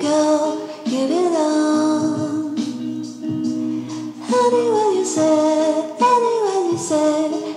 go, give it all. You say, anywhere you say.